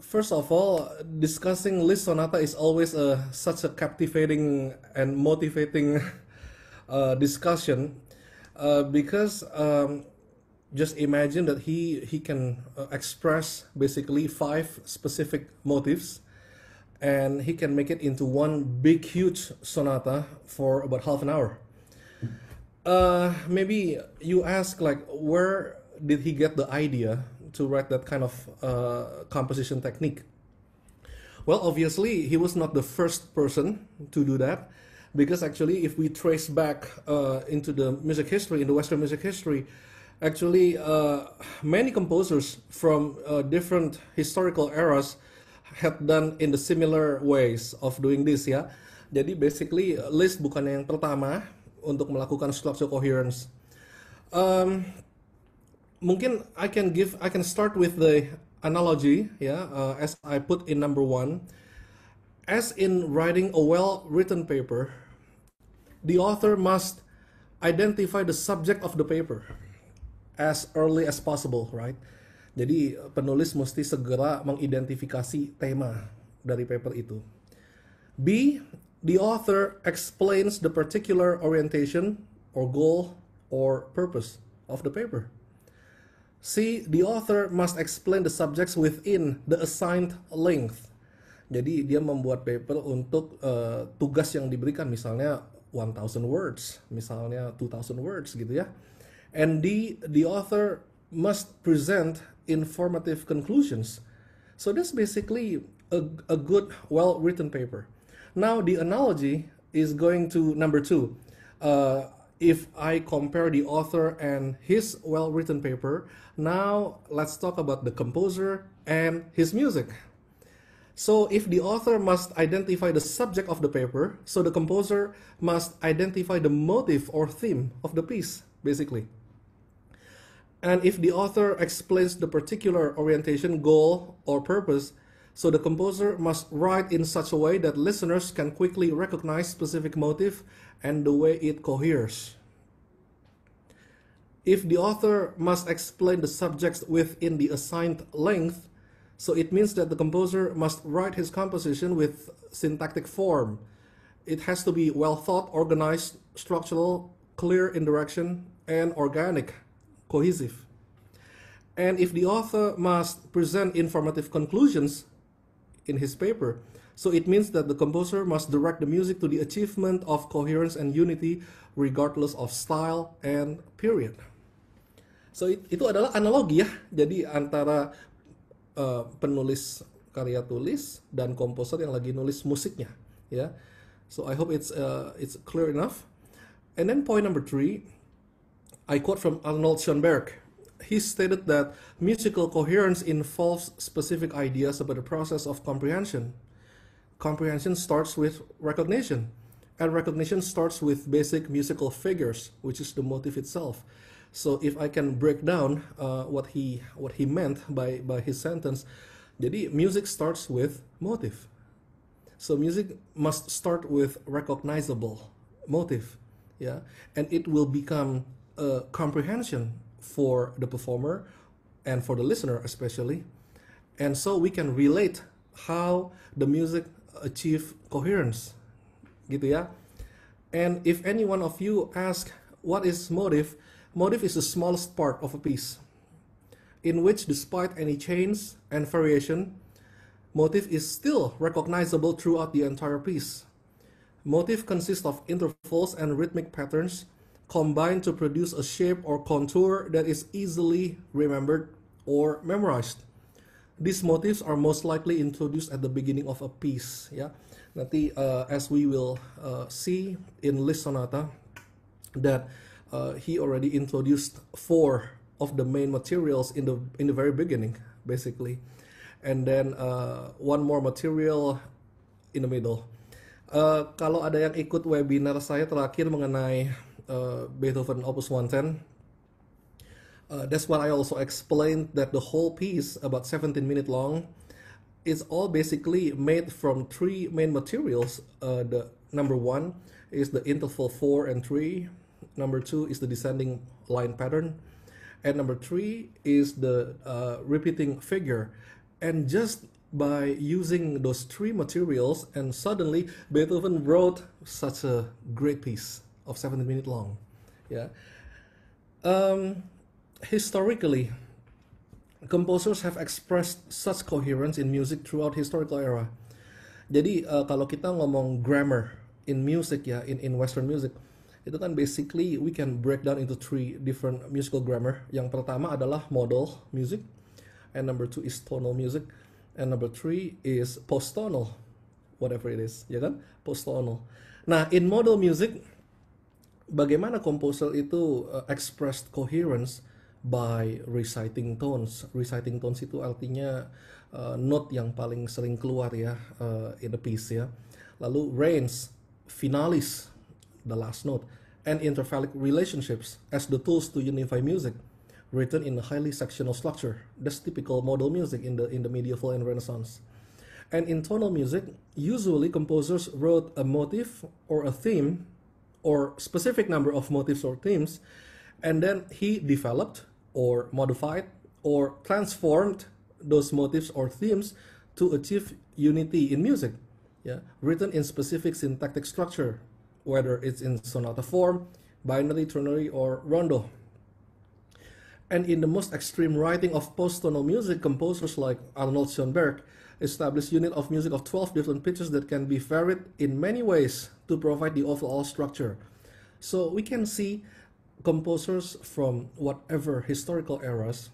first of all, discussing Liszt sonata is always a such a captivating and motivating uh, discussion uh, because um, just imagine that he he can uh, express basically five specific motifs and he can make it into one big huge sonata for about half an hour. Uh, maybe you ask like where did he get the idea to write that kind of uh, composition technique. Well obviously he was not the first person to do that because actually if we trace back uh, into the music history in the western music history actually uh, many composers from uh, different historical eras had done in the similar ways of doing this ya jadi basically Liszt bukan yang pertama untuk melakukan structural coherence. Um, mungkin I can give I can start with the analogy ya uh, as I put in number one as in writing a well written paper the author must identify the subject of the paper as early as possible, right? Jadi penulis mesti segera mengidentifikasi tema dari paper itu. B, the author explains the particular orientation or goal or purpose of the paper. C, the author must explain the subjects within the assigned length. Jadi dia membuat paper untuk uh, tugas yang diberikan misalnya 1000 words, misalnya 2000 words gitu ya. And D, the author must present informative conclusions. So that's basically a, a good, well written paper. Now, the analogy is going to number two. Uh, if I compare the author and his well written paper, now let's talk about the composer and his music. So, if the author must identify the subject of the paper, so the composer must identify the motive or theme of the piece, basically. And if the author explains the particular orientation, goal, or purpose, so the composer must write in such a way that listeners can quickly recognize specific motive and the way it coheres. If the author must explain the subjects within the assigned length, so it means that the composer must write his composition with syntactic form. It has to be well thought, organized, structural, clear in direction, and organic cohesive. And if the author must present informative conclusions in his paper, so it means that the composer must direct the music to the achievement of coherence and unity regardless of style and period. So itu adalah analogi ya. Jadi antara uh, penulis karya tulis dan komposer yang lagi nulis musiknya ya. So I hope it's uh, it's clear enough. And then point number three, I quote from Arnold Schoenberg. He stated that musical coherence involves specific ideas about the process of comprehension. Comprehension starts with recognition, and recognition starts with basic musical figures, which is the motive itself. So if I can break down uh, what he what he meant by by his sentence, jadi music starts with motive. So music must start with recognizable motive, yeah, and it will become a comprehension for the performer and for the listener especially. And so we can relate how the music achieve coherence gitu ya. And if any one of you ask what is motive? Motive is the smallest part of a piece in which despite any change and variation motive is still recognizable throughout the entire piece. Motive consists of intervals and rhythmic patterns combine to produce a shape or contour that is easily remembered or memorized. These motifs are most likely introduced at the beginning of a piece. Yeah, nanti uh, as we will uh, see in Liszt Sonata that uh, he already introduced four of the main materials in the in the very beginning, basically, and then uh, one more material in the middle. Uh, kalau ada yang ikut webinar saya terakhir mengenai uh, Beethoven Opus 110. Uh, that's what I also explained that the whole piece, about 17 minutes long, is all basically made from three main materials. Uh, the number one is the interval four and three. Number two is the descending line pattern, and number three is the uh, repeating figure. And just by using those three materials, and suddenly Beethoven wrote such a great piece of 17 minutes long. Yeah. Um, historically, composers have expressed such coherence in music throughout historical era. Jadi uh, kalau kita ngomong grammar in music ya, in in Western music, itu kan basically we can break down into three different musical grammar. Yang pertama adalah modal music, and number two is tonal music, and number three is post-tonal, whatever it is, ya kan? Post-tonal. Nah, in modal music, bagaimana composer itu uh, expressed coherence by reciting tones. Reciting tones itu artinya uh, note yang paling sering keluar ya uh, in a piece ya. Lalu range, finalis, the last note, and intervallic relationships as the tools to unify music, written in a highly sectional structure. That's typical modal music in the in the medieval and Renaissance. And in tonal music, usually composers wrote a motif or a theme or specific number of motifs or themes, and then he developed or modified or transformed those motifs or themes to achieve unity in music. Yeah, written in specific syntactic structure whether it's in sonata form, binary, ternary, or rondo. And in the most extreme writing of post-tonal music, composers like Arnold Schoenberg established unit of music of 12 different pitches that can be varied in many ways to provide the overall structure. So we can see composers from whatever historical eras,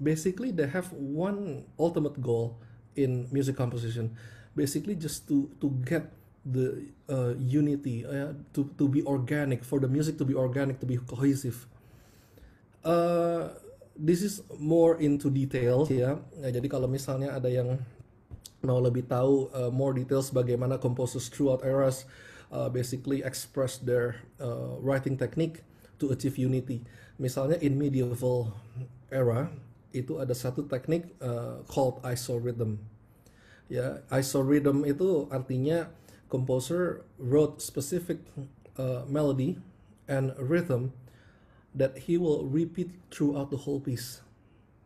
basically they have one ultimate goal in music composition, basically just to, to get the uh, unity uh, to to be organic for the music to be organic to be cohesive. Uh, this is more into detail ya nah, jadi kalau misalnya ada yang mau lebih tahu uh, more details bagaimana composers throughout eras uh, basically express their uh, writing technique to achieve unity. Misalnya in medieval era itu ada satu teknik uh, called isorhythm. Ya isorhythm itu artinya composer wrote specific uh, melody and rhythm that he will repeat throughout the whole piece.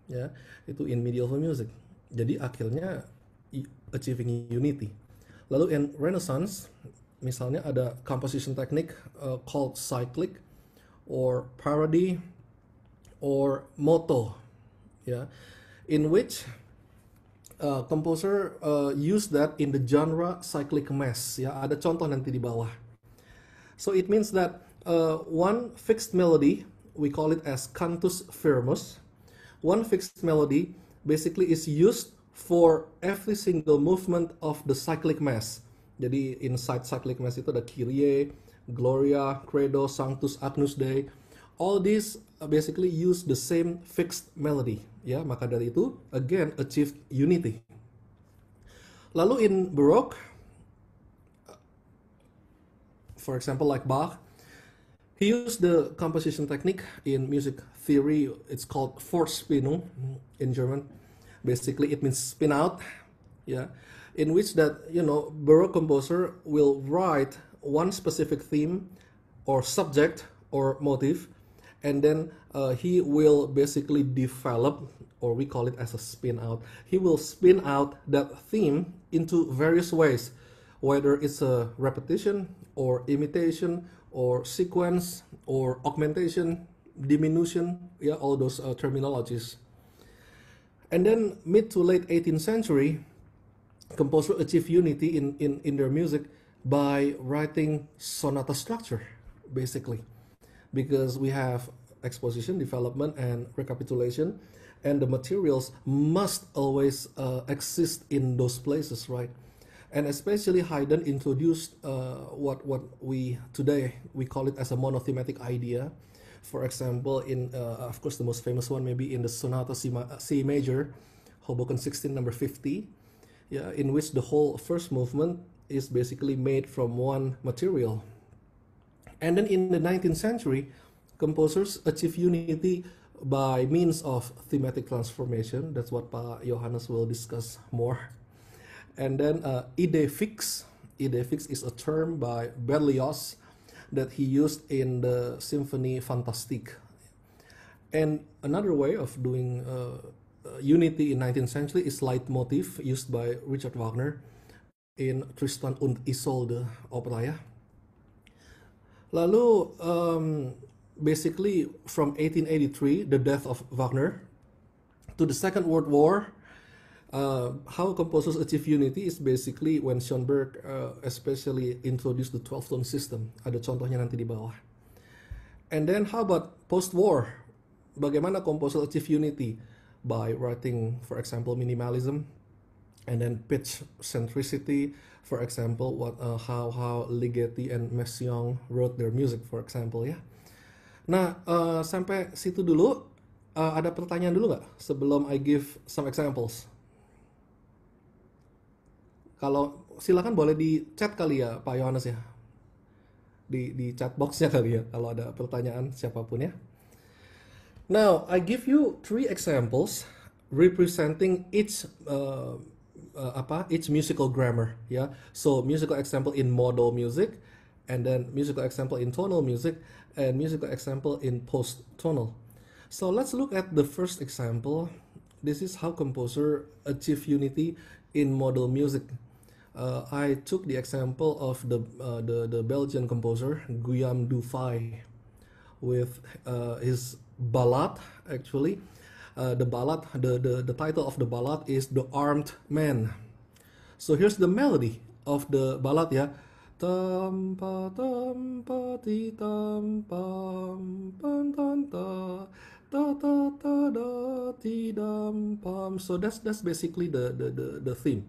Ya itu in medieval music. Jadi akhirnya achieving unity. Lalu in renaissance misalnya ada composition technique uh, called cyclic or parody or moto ya in which uh, composer uh, use that in the genre cyclic mass ya ada contoh nanti di bawah. So it means that uh, one fixed melody we call it as cantus firmus one fixed melody basically is used for every single movement of the cyclic mass. Jadi inside cyclic mass itu ada Kyrie, Gloria, Credo, Sanctus, Agnus Dei. All these basically use the same fixed melody ya. Maka dari itu again achieve unity. Lalu in baroque for example like Bach he used the composition technique in music theory. It's called Vorspinnung in German basically it means spin out yeah in which that you know baroque composer will write one specific theme or subject or motive and then uh, he will basically develop or we call it as a spin out. He will spin out that theme into various ways whether it's a repetition or imitation or sequence or augmentation diminution yeah all those uh, terminologies and then mid to late 18th century composers achieve unity in, in, in their music by writing sonata structure basically because we have exposition, development, and recapitulation, and the materials must always uh, exist in those places, right? And especially Haydn introduced uh, what what we today we call it as a monothematic idea. For example, in uh, of course the most famous one maybe in the Sonata C, ma C major, Hoboken 16 number 50, yeah, in which the whole first movement is basically made from one material and then in the 19th century, composers achieve unity by means of thematic transformation. That's what Pa Johannes will discuss more. And then uh, idée fixe. Idée is a term by Berlioz that he used in the Symphony Fantastique. And another way of doing uh, unity in 19th century is leitmotif used by Richard Wagner in Tristan und Isolde opera ya. Lalu um, basically from 1883 the death of Wagner to the Second World War uh, how composers achieve unity is basically when Schoenberg uh, especially introduced the 12 tone system. Ada contohnya nanti di bawah. And then how about post-war? Bagaimana composer achieve unity? By writing, for example, minimalism, and then pitch centricity. For example, what uh, how how Ligeti and Messiaen wrote their music, for example, ya. Nah, uh, sampai situ dulu. Uh, ada pertanyaan dulu nggak sebelum I give some examples? Kalau silakan boleh di chat kali ya Pak Yohanes ya. Di di chat boxnya kali ya kalau ada pertanyaan siapa pun ya. Now, I give you three examples representing each uh, uh, apa each musical grammar ya. So, musical example in modal music and then musical example in tonal music and musical example in post tonal. So, let's look at the first example. This is how composer achieve unity in modal music uh, I took the example of the uh, the, the Belgian composer Guillaume Dufay with uh, his ballad actually. Uh, the ballad, the, the, the title of the ballad is The Armed Man. So here's the melody of the ballad ya. Tam pa ti tam pam pan ta ta ta ta da ti dam pam. So that's that's basically the the the, the theme.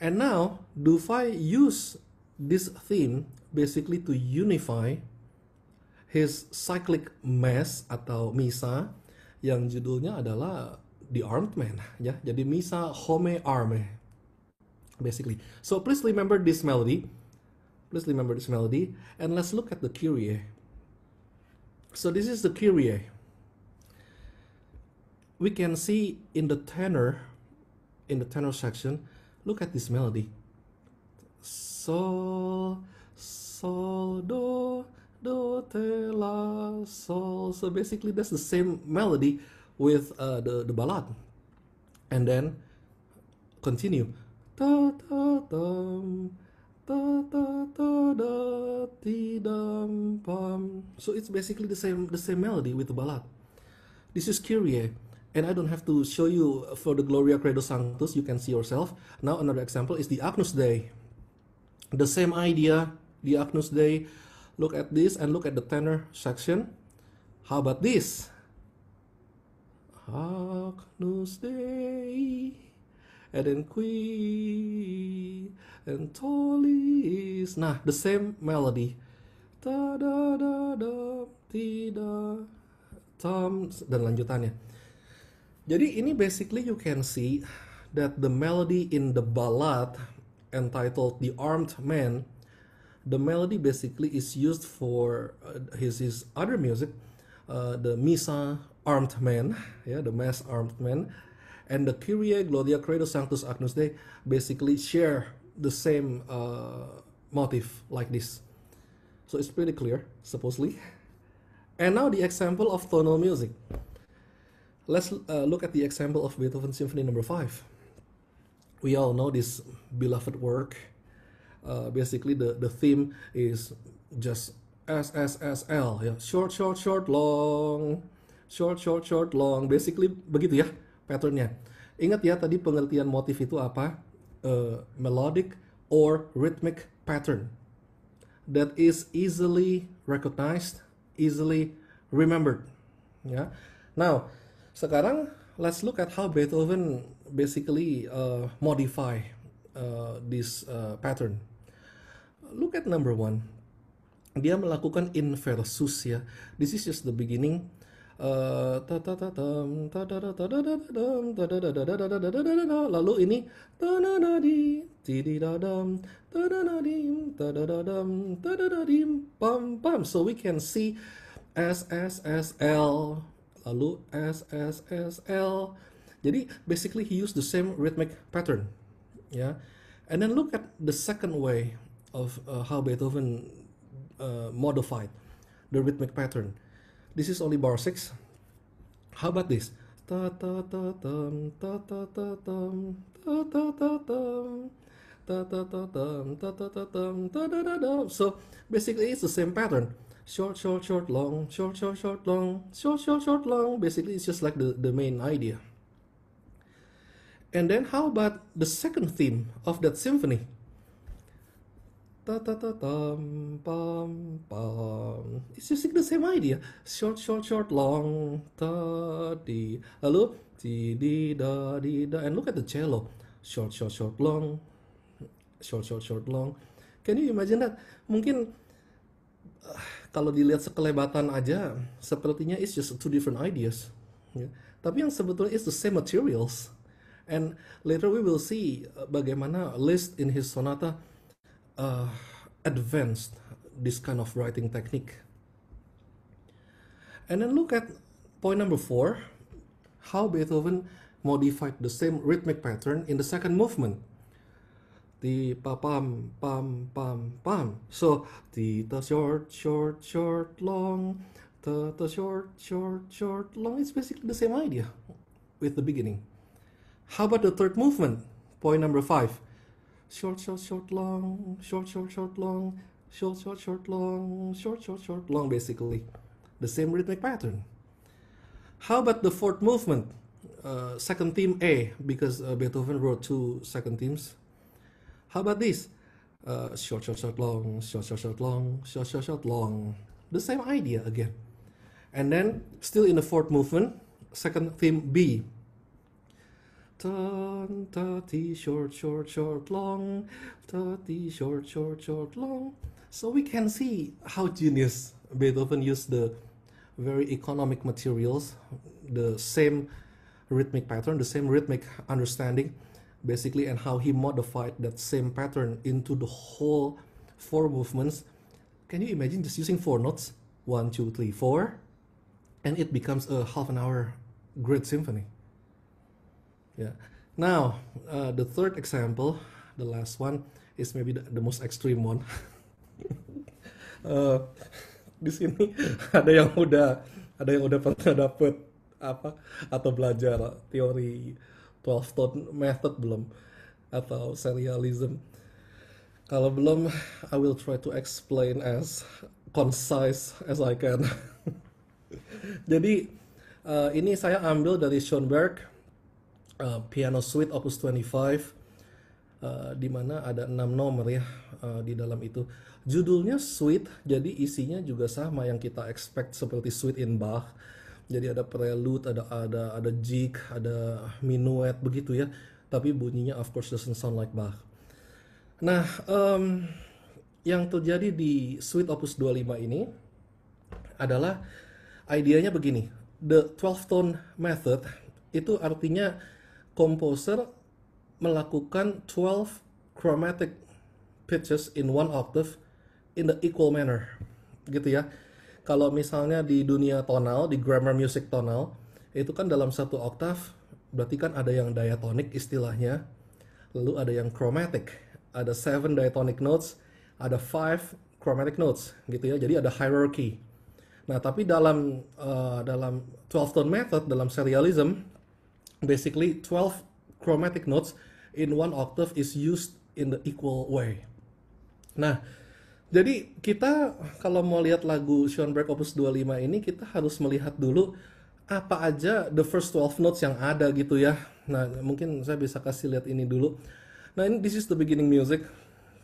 And now Dufay use this theme basically to unify his cyclic mass atau misa yang judulnya adalah The Armed Man ya. Jadi misa Home Arme basically. So please remember this melody. Please remember this melody and let's look at the Kyrie. So this is the Kyrie. We can see in the tenor in the tenor section Look at this melody. Sol, sol, do, do, te, la, sol. So basically that's the same melody with uh, the, the ballad. And then continue. Da, da, dum, da, da, da, da, ti, dum, pam. So it's basically the same the same melody with the ballad. This is Kyrie and I don't have to show you for the Gloria Credo Sanctus, you can see yourself. Now another example is the Agnus Dei. The same idea, the Agnus Dei. Look at this and look at the tenor section. How about this? Agnus Dei, and then qui, and tollis. Nah, the same melody. Da da da da, ti da, tam, dan lanjutannya. Jadi ini basically you can see that the melody in the ballad entitled The Armed Man, the melody basically is used for uh, his his other music, uh, the Misa Armed Man, yeah, the Mass Armed Man, and the Kyrie Gloria Credo Sanctus Agnus Dei basically share the same uh, motif like this. So it's pretty clear, supposedly. And now the example of tonal music. Let's uh, look at the example of Beethoven Symphony Number no. Five. We all know this beloved work. Uh, basically, the the theme is just S S S L ya, short short short long, short short short long. Basically begitu ya patternnya. Ingat ya tadi pengertian motif itu apa? Uh, melodic or rhythmic pattern that is easily recognized, easily remembered. Ya. Now, sekarang let's look at how Beethoven basically uh, modify uh, this uh, pattern. Look at number one. Dia melakukan inversus ya. This is just the beginning. lalu ini so we can see S S S L lalu S S S L. Jadi basically he used the same rhythmic pattern. Yeah? And then look at the second way of uh, how Beethoven uh, modified the rhythmic pattern. This is only bar six. How about this? ta ta ta ta ta ta ta ta ta. So basically it's the same pattern. Short, short, short, long, short, short, short, long, short, short, short, long. Basically it's just like the, the main idea. And then how about the second theme of that symphony? Ta ta ta tam pam pam. It's just like the same idea. Short, short, short, long. Ta di. Lalu ti di da di da. And look at the cello. Short, short, short, long. Short, short, short, long. Can you imagine that? Mungkin uh, kalau dilihat sekelebatan aja, sepertinya it's just two different ideas. Ya. Tapi yang sebetulnya it's the same materials. And later we will see uh, bagaimana Liszt in his sonata uh, advanced this kind of writing technique. And then look at point number four, how Beethoven modified the same rhythmic pattern in the second movement. The pa pam pam pam pam. So the the short short short long, the the short short short long. It's basically the same idea with the beginning. How about the third movement? Point number five short, short, short, long, short, short, short, long, short, short, short, long, short, short, short, long, basically. The same rhythmic pattern. How about the fourth movement? Uh, second theme A, because uh, Beethoven wrote two second themes. How about this? Uh, short, short, short, long, short, short, short, long, short, short, short, long. The same idea again. And then, still in the fourth movement, second theme B, dirty, short, short, short, long. Dirty, short, short, short, long. So we can see how genius Beethoven used the very economic materials, the same rhythmic pattern, the same rhythmic understanding, basically, and how he modified that same pattern into the whole four movements. Can you imagine just using four notes? One, two, three, four. And it becomes a half an hour great symphony. Yeah. Now, uh, the third example, the last one, is maybe the, the most extreme one. uh, di sini ada yang udah ada yang udah pernah dapet apa atau belajar teori 12 tone method belum atau serialism. Kalau belum, I will try to explain as concise as I can. Jadi uh, ini saya ambil dari Schoenberg uh, piano suite opus 25 uh, di mana ada enam nomor ya uh, di dalam itu judulnya suite jadi isinya juga sama yang kita expect seperti suite in Bach jadi ada prelude ada ada ada jig ada minuet begitu ya. Tapi bunyinya of course doesn't sound like Bach. Nah um, yang terjadi di suite opus 25 ini adalah idenya begini. The 12 tone method itu artinya composer melakukan 12 chromatic pitches in one octave in the equal manner gitu ya kalau misalnya di dunia tonal di grammar music tonal itu kan dalam satu oktav berarti kan ada yang diatonic istilahnya lalu ada yang chromatic. Ada seven diatonic notes ada five chromatic notes gitu ya. Jadi ada hierarchy. Nah tapi dalam uh, dalam 12 tone method dalam serialism basically 12 chromatic notes in one octave is used in the equal way. Nah, jadi kita kalau mau lihat lagu Schoenberg Opus 25 ini kita harus melihat dulu apa aja the first 12 notes yang ada gitu ya. Nah, mungkin saya bisa kasih lihat ini dulu. Nah, ini this is the beginning music.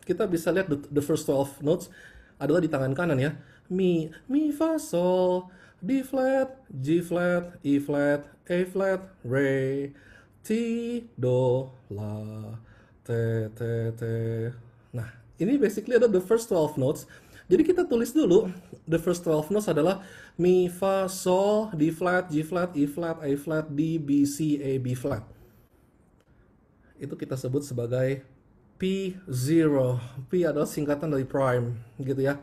Kita bisa lihat the, the first 12 notes adalah di tangan kanan ya. Mi, mi, fa, sol, D flat, G flat, E flat, A flat, Re, Ti, Do, La, Te, Te, Te. Nah, ini basically ada the first 12 notes. Jadi kita tulis dulu, the first 12 notes adalah Mi, Fa, Sol, D flat, G flat, E flat, A flat, D, B, C, A, B flat. Itu kita sebut sebagai P0. P adalah singkatan dari prime, gitu ya.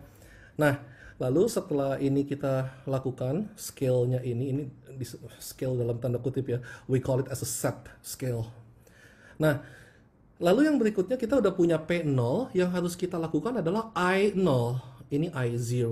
Nah, Lalu setelah ini kita lakukan scale-nya ini, ini di scale dalam tanda kutip ya, we call it as a set scale. Nah, lalu yang berikutnya kita udah punya P0, yang harus kita lakukan adalah I0. Ini I0,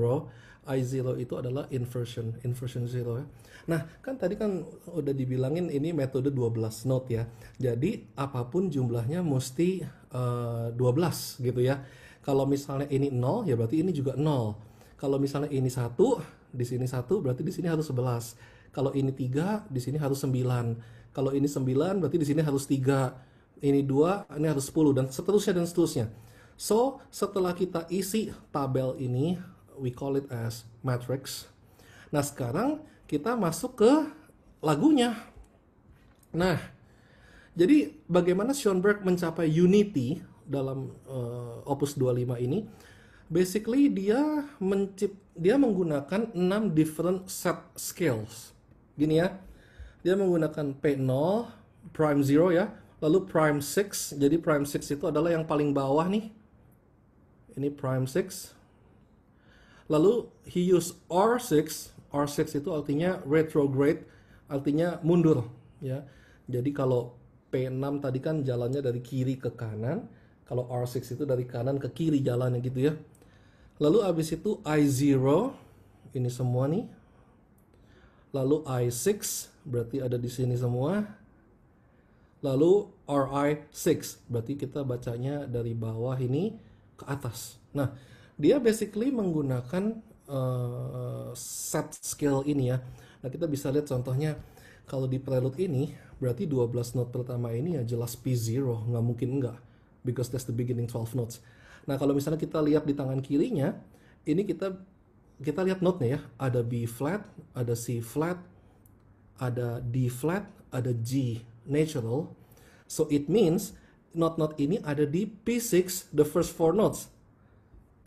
I0 itu adalah inversion, inversion zero ya. Nah, kan tadi kan udah dibilangin ini metode 12 note ya. Jadi apa pun jumlahnya mesti uh, 12 gitu ya. Kalau misalnya ini 0 ya berarti ini juga 0. Kalau misalnya ini satu, di sini satu berarti di sini harus 11. Kalau ini 3, di sini harus 9. Kalau ini 9 berarti di sini harus 3. Ini 2, ini harus 10 dan seterusnya dan seterusnya. So, setelah kita isi tabel ini we call it as matrix. Nah, sekarang kita masuk ke lagunya. Nah, jadi bagaimana Schoenberg mencapai unity dalam uh, Opus 25 ini? Basically dia mencip dia menggunakan 6 different set scales. Gini ya. Dia menggunakan P0, prime 0 ya, lalu prime 6. Jadi prime 6 itu adalah yang paling bawah nih. Ini prime 6 Lalu he use R6, R6 itu artinya retrograde, artinya mundur ya. Jadi kalau P6 tadi kan jalannya dari kiri ke kanan, kalau R6 itu dari kanan ke kiri jalannya gitu ya. Lalu abis itu I0, ini semua nih. Lalu I6, berarti ada di sini semua. Lalu RI6, berarti kita bacanya dari bawah ini ke atas. Nah, dia basically menggunakan uh, set scale ini ya. Nah kita bisa lihat contohnya kalau di prelude ini berarti 12 note pertama ini ya jelas P0 nggak mungkin enggak because that's the beginning 12 notes. Nah kalau misalnya kita lihat di tangan kirinya ini kita kita lihat note-nya ya ada B flat, ada C flat, ada D flat, ada G natural. So it means note-note ini ada di P6 the first four notes.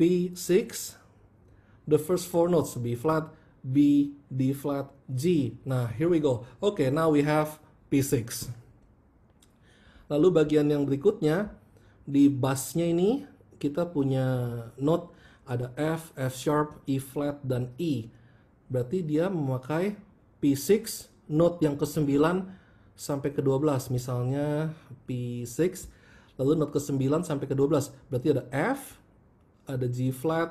P6 the first four notes. B flat B D flat G. Nah here we go. Okay, now we have P6 lalu bagian yang berikutnya di bassnya ini kita punya note ada F, F sharp, E flat, dan E. Berarti dia memakai P6 note yang ke-9 sampai ke-12 misalnya P6 lalu note ke-9 sampai ke-12 berarti ada F ada G flat,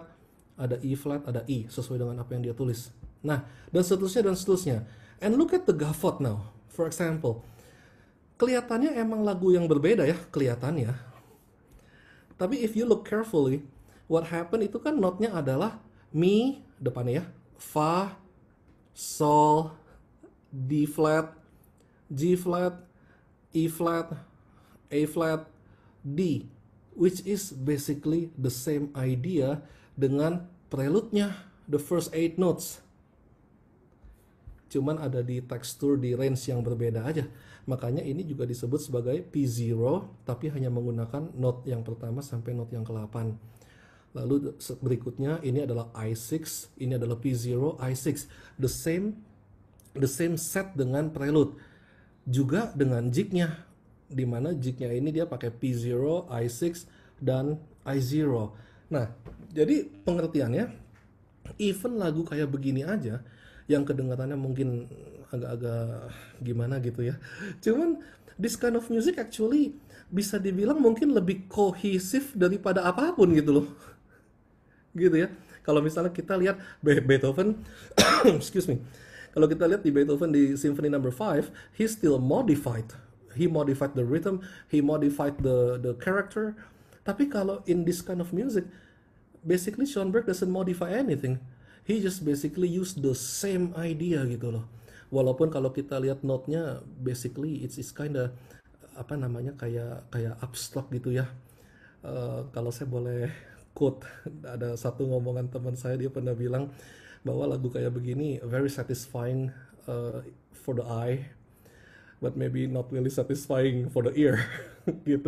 ada E flat, ada E sesuai dengan apa yang dia tulis. Nah, dan seterusnya dan seterusnya. And look at the gavotte now. For example, kelihatannya emang lagu yang berbeda ya, kelihatannya. Tapi if you look carefully, what happened itu kan notnya adalah Mi depannya ya, Fa, Sol, D flat, G flat, E flat, A flat, D which is basically the same idea dengan prelude-nya, the first eight notes. Cuman ada di tekstur di range yang berbeda aja. Makanya ini juga disebut sebagai P0 tapi hanya menggunakan note yang pertama sampai note yang ke-8. Lalu berikutnya ini adalah I6, ini adalah P0, I6. The same the same set dengan prelude. Juga dengan jignya di mana jignya ini dia pakai P0, I6 dan I0. Nah, jadi pengertiannya even lagu kayak begini aja yang kedengarannya mungkin agak-agak gimana gitu ya. Cuman this kind of music actually bisa dibilang mungkin lebih kohesif daripada apa pun gitu loh. gitu ya. Kalau misalnya kita lihat Beethoven, excuse me, kalau kita lihat di Beethoven di Symphony Number no. 5, he still modified he modified the rhythm, he modified the the character. Tapi kalau in this kind of music, basically Schoenberg doesn't modify anything. He just basically use the same idea gitu loh. Walaupun kalau kita lihat notnya, basically it's it's kinda apa namanya kayak kayak abstrak gitu ya. Uh, kalau saya boleh quote ada satu ngomongan teman saya dia pernah bilang bahwa lagu kayak begini very satisfying uh, for the eye but maybe not really satisfying for the ear gitu